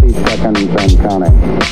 30 seconds and counting.